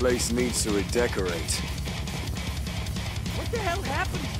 place needs to redecorate. What the hell happened?